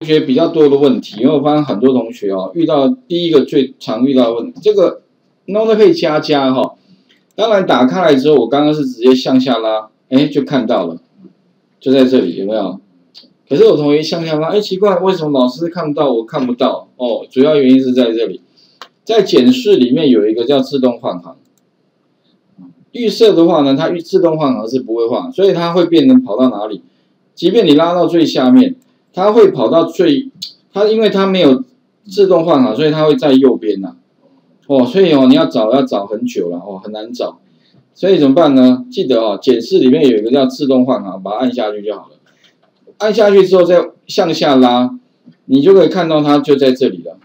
同学比较多的问题，因为我发现很多同学哦，遇到第一个最常遇到的问题，这个 note 可以加加哈。当然打开来之后，我刚刚是直接向下拉，哎，就看到了，就在这里有没有？可是我同学向下拉，哎，奇怪，为什么老师看不到，我看不到？哦，主要原因是在这里，在检视里面有一个叫自动换行。预设的话呢，它预自动换行是不会换，所以它会变成跑到哪里？即便你拉到最下面，它会跑到最，它因为它没有自动换行，所以它会在右边呐。哦，所以哦，你要找要找很久了哦，很难找。所以怎么办呢？记得哦，检视里面有一个叫自动换行，把它按下去就好了。按下去之后再向下拉，你就可以看到它就在这里了。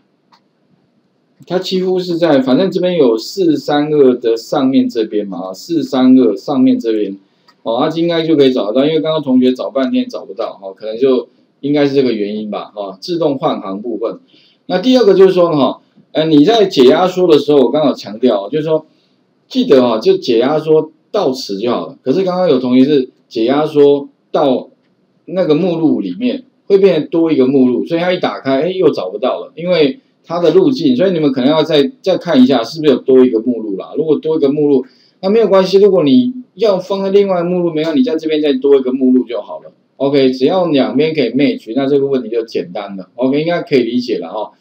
它几乎是在，反正这边有四三二的上面这边嘛，四三二上面这边，哦，它应该就可以找到，因为刚刚同学找半天找不到，哦，可能就应该是这个原因吧，哈，自动换行部分。那第二个就是说呢，哈，呃，你在解压缩的时候，我刚好强调，就是说，记得哈，就解压缩到此就好了。可是刚刚有同学是解压缩到那个目录里面，会变多一个目录，所以它一打开，哎，又找不到了，因为。它的路径，所以你们可能要再再看一下，是不是有多一个目录啦？如果多一个目录，那没有关系。如果你要放在另外目录，没有，你在这边再多一个目录就好了。OK，只要两边可以 match，那这个问题就简单了。OK，应该可以理解了哈。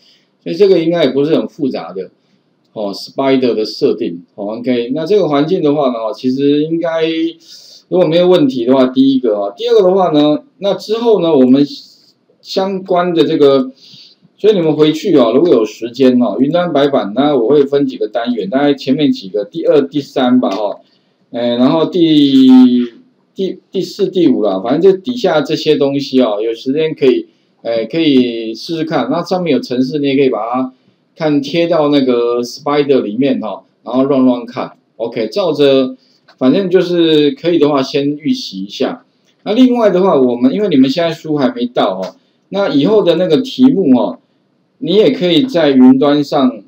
所以这个应该也不是很复杂的哦，Spider 的设定。哦 OK，那这个环境的话呢，其实应该如果没有问题的话，第一个啊，第二个的话呢，那之后呢，我们相关的这个。所以你们回去哦，如果有时间哦，云端白板呢我会分几个单元，大概前面几个，第二、第三吧哈，哎，然后第第第四、第五啦，反正就底下这些东西哦，有时间可以，哎，可以试试看。那上面有程式，你也可以把它看贴到那个 Spider 里面哈，然后乱乱看。OK，照着，反正就是可以的话，先预习一下。那另外的话，我们因为你们现在书还没到哈，那以后的那个题目哦。你也可以在云端上，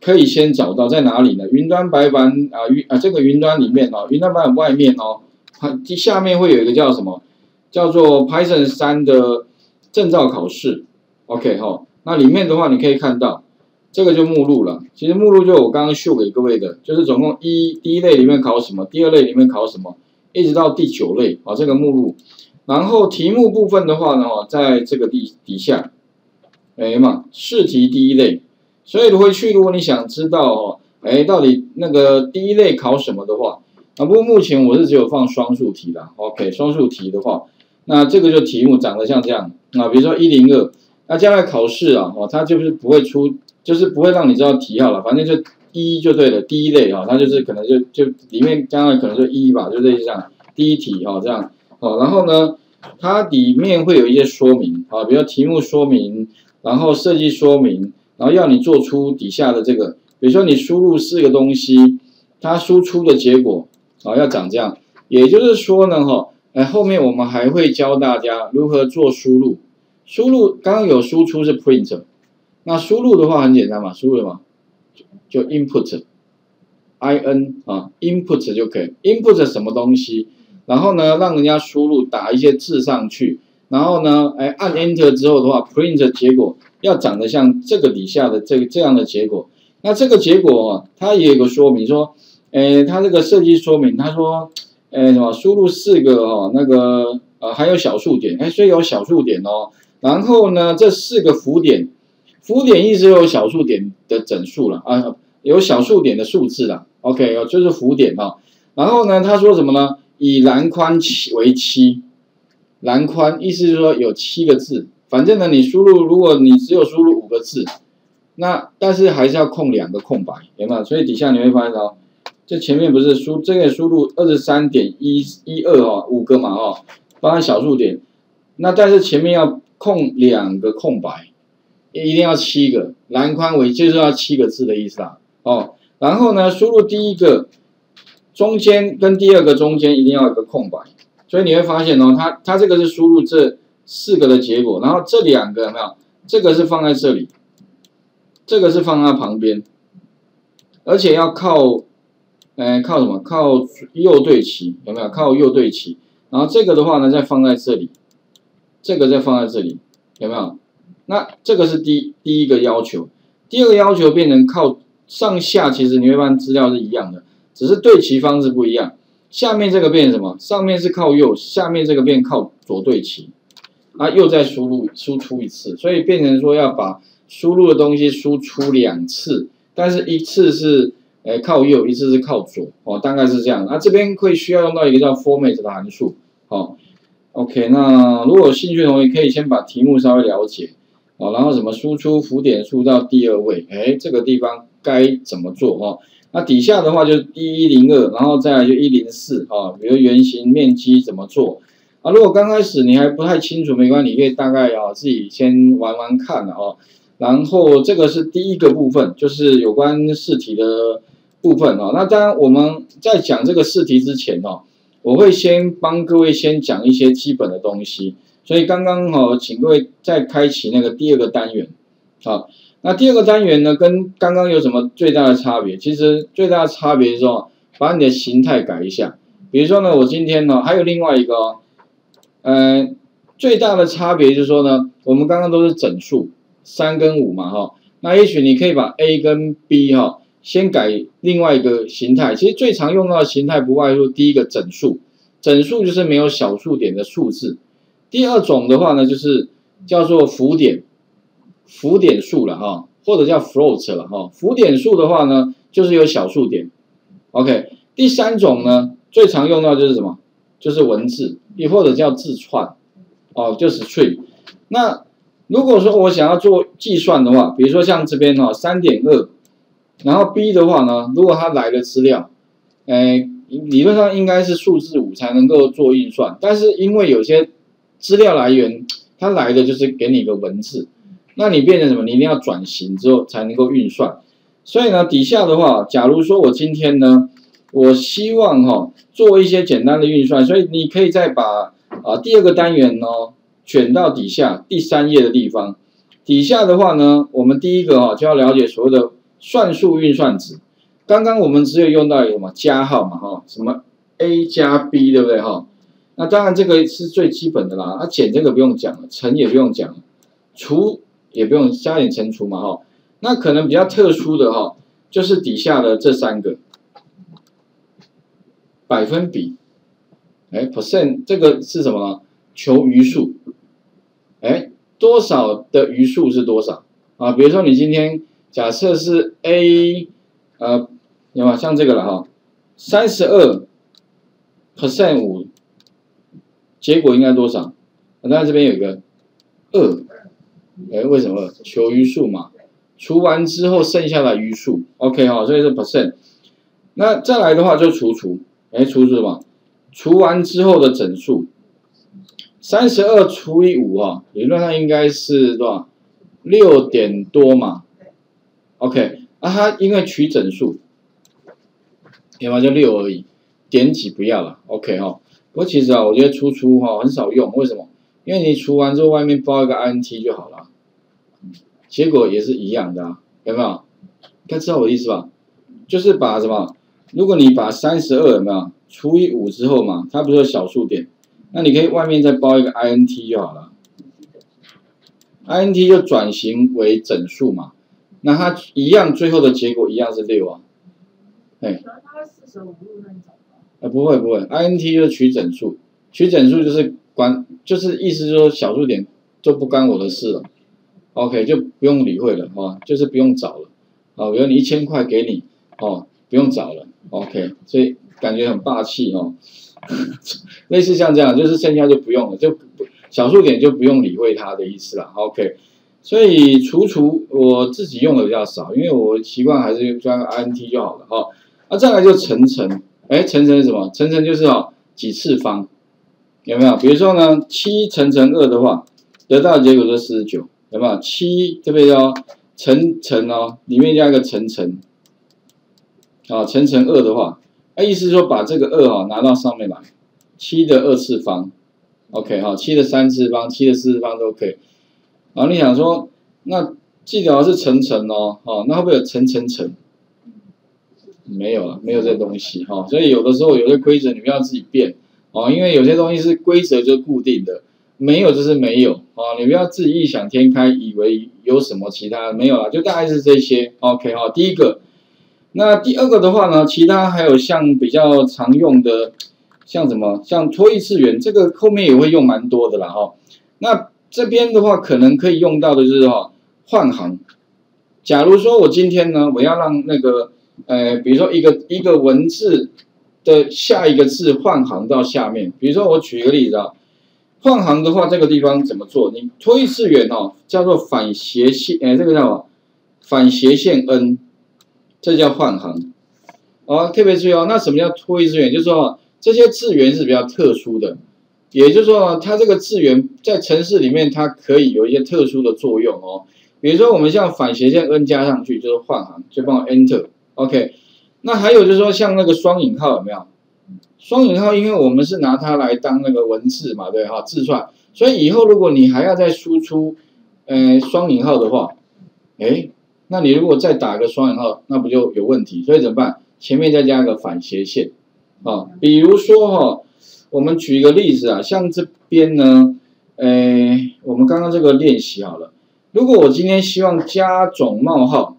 可以先找到在哪里呢？云端白板啊，云啊，这个云端里面哦，云端白板外面哦，它下面会有一个叫什么？叫做 Python 三的证照考试。OK 哈，那里面的话你可以看到，这个就目录了。其实目录就我刚刚秀给各位的，就是总共一第一类里面考什么，第二类里面考什么，一直到第九类啊，这个目录。然后题目部分的话呢，在这个底底下。哎嘛，试题第一类，所以回去如果你想知道哦，哎，到底那个第一类考什么的话，啊，不过目前我是只有放双数题的，OK，双数题的话，那这个就题目长得像这样，啊，比如说一零二，那将来考试啊，哦，它就是不会出，就是不会让你知道题号了，反正就一就对了，第一类啊，它就是可能就就里面将来可能就一吧，就类似这样，第一题哈，这样，哦，然后呢，它里面会有一些说明啊，比如题目说明。然后设计说明，然后要你做出底下的这个，比如说你输入四个东西，它输出的结果啊要长这样。也就是说呢，哈，哎，后面我们还会教大家如何做输入。输入刚刚有输出是 print，那输入的话很简单嘛，输入嘛，就 input，i n 啊，input 就可以，input 什么东西，然后呢，让人家输入打一些字上去。然后呢，哎，按 Enter 之后的话，print 结果要长得像这个底下的这个这样的结果。那这个结果啊，它也有个说明说，哎，它这个设计说明，他说，哎，什么输入四个哈，那个呃还有小数点，哎，所以有小数点哦。然后呢，这四个浮点，浮点意思有小数点的整数了啊，有小数点的数字了。OK，哦，就是浮点哈。然后呢，他说什么呢？以栏宽七为七。栏宽意思是说有七个字，反正呢，你输入，如果你只有输入五个字，那但是还是要空两个空白，有没有？所以底下你会发现哦，这前面不是输这个输入二十三点一一二哈，五个嘛哈，包含小数点，那但是前面要空两个空白，一定要七个栏宽为就是要七个字的意思啦哦。然后呢，输入第一个中间跟第二个中间一定要有个空白。所以你会发现哦，它它这个是输入这四个的结果，然后这两个有没有？这个是放在这里，这个是放在旁边，而且要靠，呃，靠什么？靠右对齐，有没有？靠右对齐。然后这个的话呢，再放在这里，这个再放在这里，有没有？那这个是第第一个要求，第二个要求变成靠上下，其实你会发现资料是一样的，只是对齐方式不一样。下面这个变什么？上面是靠右，下面这个变靠左对齐，啊，又再输入输出一次，所以变成说要把输入的东西输出两次，但是一次是诶靠右，一次是靠左，哦，大概是这样。那这边会需要用到一个叫 format 的函数，哦，OK，那如果有兴趣的同学可以先把题目稍微了解，哦，然后什么输出浮点数到第二位，哎，这个地方该怎么做，哦？那底下的话就是一零二，然后再来就一零四啊，比如圆形面积怎么做啊？如果刚开始你还不太清楚，没关系，你可以大概啊自己先玩玩看的哦。然后这个是第一个部分，就是有关试题的部分哦。那当然我们在讲这个试题之前哦，我会先帮各位先讲一些基本的东西。所以刚刚哦，请各位再开启那个第二个单元，好。那第二个单元呢，跟刚刚有什么最大的差别？其实最大的差别是说，把你的形态改一下。比如说呢，我今天呢还有另外一个，哦，嗯，最大的差别就是说呢，我们刚刚都是整数，三跟五嘛，哈。那也许你可以把 A 跟 B 哈，先改另外一个形态。其实最常用到的形态不外乎第一个整数，整数就是没有小数点的数字。第二种的话呢，就是叫做浮点。浮点数了哈，或者叫 float 了哈。浮点数的话呢，就是有小数点。OK，第三种呢，最常用到就是什么？就是文字，也或者叫字串，哦，就是 string。那如果说我想要做计算的话，比如说像这边哈，三点二，然后 B 的话呢，如果它来的资料，哎，理论上应该是数字五才能够做运算，但是因为有些资料来源，它来的就是给你一个文字。那你变成什么？你一定要转型之后才能够运算。所以呢，底下的话，假如说我今天呢，我希望哈做一些简单的运算，所以你可以再把啊第二个单元呢卷到底下第三页的地方。底下的话呢，我们第一个哈就要了解所谓的算术运算值。刚刚我们只有用到什么加号嘛哈，什么 a 加 b 对不对哈？那当然这个是最基本的啦，那减这个不用讲了，乘也不用讲了，除。也不用加点乘除嘛，哈，那可能比较特殊的哈，就是底下的这三个百分比，哎，percent 这个是什么？求余数，哎，多少的余数是多少啊？比如说你今天假设是 a，呃，有吗？像这个了哈，三十二 percent 五，结果应该多少？那这边有一个二。哎，为什么求余数嘛？除完之后剩下的余数，OK 哈，所以是 percent。那再来的话就除除，哎，除除什么？除完之后的整数，三十二除以五啊，理论上应该是多少？六点多嘛？OK，那它因为取整数，有吗？就六而已，点几不要了，OK 哈。不过其实啊，我觉得除除哈很少用，为什么？因为你除完之后外面包一个 INT 就好了。结果也是一样的啊，有没有？该知道我的意思吧？就是把什么？如果你把三十二有没有除以五之后嘛，它不是有小数点？那你可以外面再包一个 INT 就好了，INT 就转型为整数嘛。那它一样，最后的结果一样是六啊。哎。不会不会，INT 就取整数，取整数就是关，就是意思说小数点就不关我的事了。OK，就不用理会了哈，就是不用找了，啊，比如你一千块给你，哦，不用找了，OK，所以感觉很霸气哦，类似像这样，就是剩下就不用了，就小数点就不用理会它的意思了，OK，所以除除我自己用的比较少，因为我习惯还是装 INT 就好了哈，那再来就乘乘，哎，乘乘是什么？乘乘就是哦几次方，有没有？比如说呢，七乘乘二的话，得到的结果是四十九。有没有七这边哦，乘乘哦，里面加一个乘乘，啊，乘乘二的话，那意思说把这个二哈拿到上面来，七的二次方，OK 哈，七的三次方，七的四次方都可以。然后你想说，那记得是乘乘哦，哦，那会不会有乘乘乘？没有了，没有这东西哈。所以有的时候有些规则你们要自己变哦，因为有些东西是规则就固定的。没有就是没有哦，你不要自己异想天开，以为有什么其他没有啦，就大概是这些。OK 哈，第一个，那第二个的话呢，其他还有像比较常用的，像什么，像脱异次元，这个后面也会用蛮多的啦哈。那这边的话，可能可以用到的就是哈换行。假如说我今天呢，我要让那个呃，比如说一个一个文字的下一个字换行到下面，比如说我举一个例子啊。换行的话，这个地方怎么做？你脱异次元哦，叫做反斜线，哎，这个叫什么？反斜线 n，这叫换行。哦，特别注意哦。那什么叫脱异次元？就是说这些字元是比较特殊的，也就是说它这个字源在程式里面它可以有一些特殊的作用哦。比如说我们像反斜线 n 加上去就是换行，就帮我 enter。OK。那还有就是说像那个双引号有没有？双引号，因为我们是拿它来当那个文字嘛，对哈，字串，所以以后如果你还要再输出，呃，双引号的话，哎，那你如果再打个双引号，那不就有问题？所以怎么办？前面再加个反斜线，啊，比如说哈，我们举一个例子啊，像这边呢，呃，我们刚刚这个练习好了，如果我今天希望加总冒号，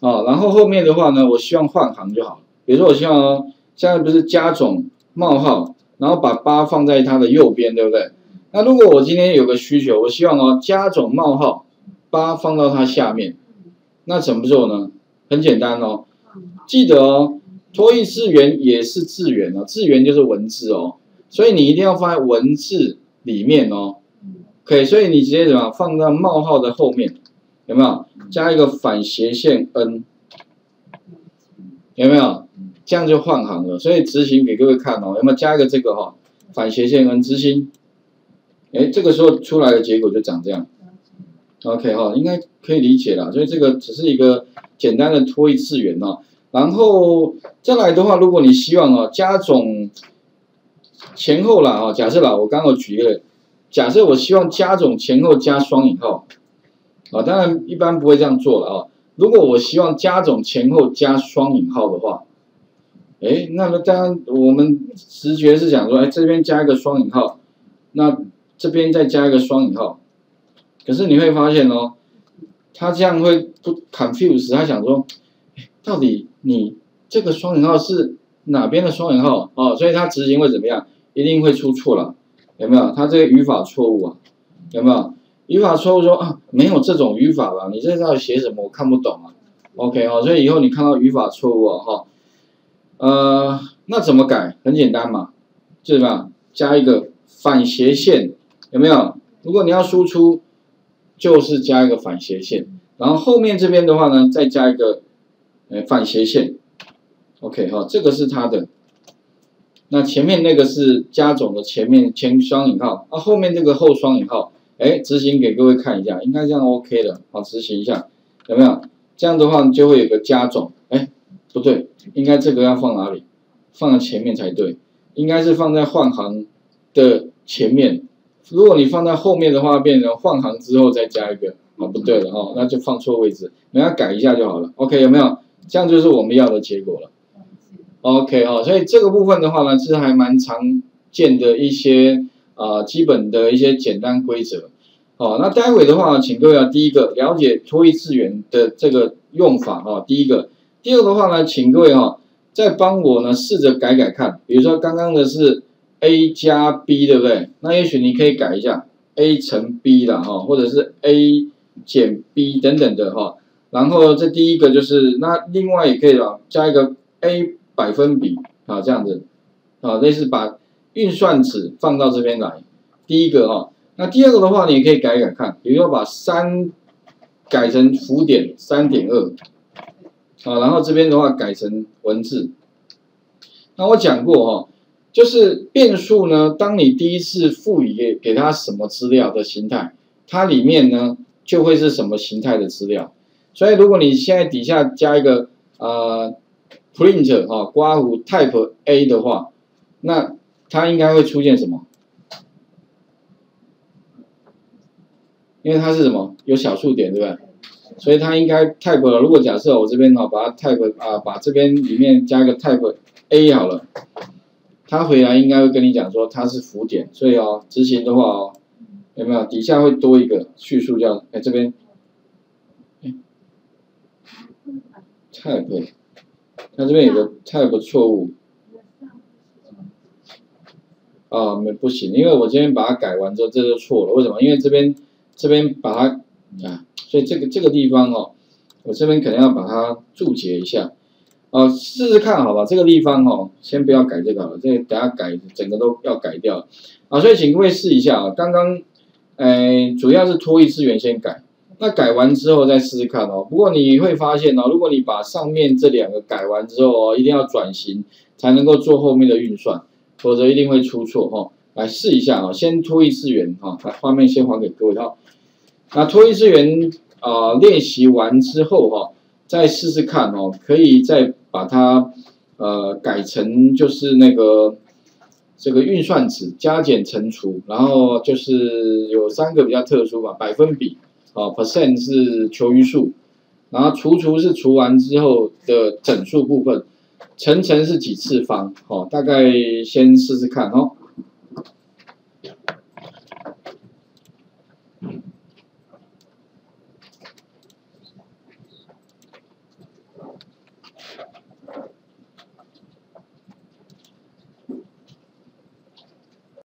啊，然后后面的话呢，我希望换行就好了，比如说我希望。现在不是加总冒号，然后把八放在它的右边，对不对？那如果我今天有个需求，我希望哦加总冒号八放到它下面，那怎么做呢？很简单哦，记得哦，脱异字元也是字元哦，字元就是文字哦，所以你一定要放在文字里面哦。可以，所以你直接怎么放到冒号的后面，有没有？加一个反斜线 n，有没有？这样就换行了，所以执行给各位看哦，有没有加一个这个哈反斜线 n 执行？哎，这个时候出来的结果就长这样。OK 哈，应该可以理解了，所以这个只是一个简单的脱一次元哦。然后再来的话，如果你希望哦加总前后啦哦，假设啦，我刚刚举一个，假设我希望加总前后加双引号啊，当然一般不会这样做了啊。如果我希望加总前后加双引号的话。哎，那么当然，我们直觉是想说，哎，这边加一个双引号，那这边再加一个双引号，可是你会发现哦，他这样会不 confuse，他想说，到底你这个双引号是哪边的双引号哦？所以他执行会怎么样？一定会出错了，有没有？他这个语法错误啊，有没有？语法错误说啊，没有这种语法了，你这到底写什么？我看不懂啊。OK 哦，所以以后你看到语法错误啊，哈。呃，那怎么改？很简单嘛，是吧？加一个反斜线，有没有？如果你要输出，就是加一个反斜线，然后后面这边的话呢，再加一个呃反斜线。OK 哈，这个是它的。那前面那个是加总的前面前双引号，啊后面这个后双引号，哎，执行给各位看一下，应该这样 OK 的，好，执行一下，有没有？这样的话就会有个加总，哎。不对，应该这个要放哪里？放在前面才对，应该是放在换行的前面。如果你放在后面的话，变成换行之后再加一个，啊，不对了哦，那就放错位置，你要改一下就好了。OK，有没有？这样就是我们要的结果了。OK 哦，所以这个部分的话呢，其实还蛮常见的一些啊基本的一些简单规则。哦，那待会的话，请各位要第一个了解脱异次元的这个用法哈，第一个。第二个的话呢，请各位哈，再帮我呢试着改改看，比如说刚刚的是 a 加 b，对不对？那也许你可以改一下 a 乘 b 的哈，或者是 a 减 b 等等的哈。然后这第一个就是，那另外也可以啊，加一个 a 百分比啊，这样子啊，类似把运算子放到这边来。第一个哈，那第二个的话，你也可以改改看，比如说把三改成浮点三点二。啊，然后这边的话改成文字。那我讲过哈，就是变数呢，当你第一次赋予给给它什么资料的形态，它里面呢就会是什么形态的资料。所以如果你现在底下加一个呃 print 哈刮胡 type a 的话，那它应该会出现什么？因为它是什么？有小数点，对不对？所以它应该 type 了。如果假设我这边哈把它 type 啊，把这边里面加一个 type a 好了，它回来应该会跟你讲说它是浮点。所以哦，执行的话哦，有没有？底下会多一个叙述叫，哎，这边，哎，type，它这边有个 type 错误，啊，没不行，因为我这边把它改完之后，这就错了，为什么？因为这边这边把它啊，所以这个这个地方哦，我这边可能要把它注解一下，啊，试试看好吧，这个地方哦，先不要改这个了，这个等下改整个都要改掉，啊，所以请各位试一下啊，刚刚。哎，主要是脱一次原先改，那改完之后再试试看哦。不过你会发现哦，如果你把上面这两个改完之后哦，一定要转型才能够做后面的运算，否则一定会出错哈。来试一下啊，先拖一次元哈，把画面先还给各位哈。那拖一次元啊，练习完之后哈，再试试看哦，可以再把它呃改成就是那个。这个运算子加减乘除，然后就是有三个比较特殊吧，百分比，哦，percent 是求余数，然后除除是除完之后的整数部分，乘乘是几次方，哦，大概先试试看哦。